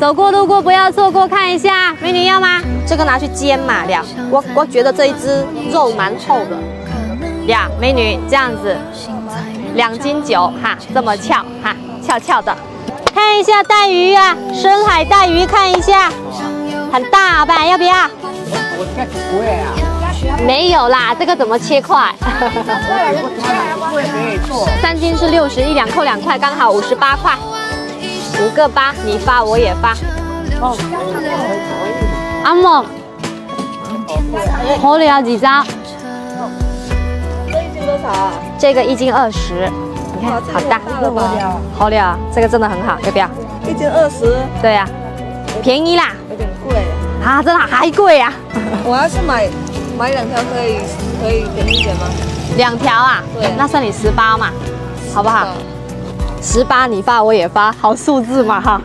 走过路过不要错过，看一下，美女要吗？这个拿去煎嘛，两，我我觉得这一只肉蛮厚的，呀，美女这样子，两斤九哈，这么翘哈，翘翘的，看一下带鱼啊，深海带鱼，看一下，很大吧，要不要？我这不会啊。没有啦，这个怎么切块？三斤是六十，一两扣两块，刚好五十八块，五个八，你发我也发。哦，阿梦，火腿要几张？这一斤多少啊？这个一斤二十，你看好大。好了，这个真的很好，要不要？一斤二十。对呀，便宜啦。有点贵。啊，真的还贵呀？我要是买。买两条可以可以便宜点吗？两条啊？对，那算你十八嘛，好不好？十八你发我也发，好数字嘛哈。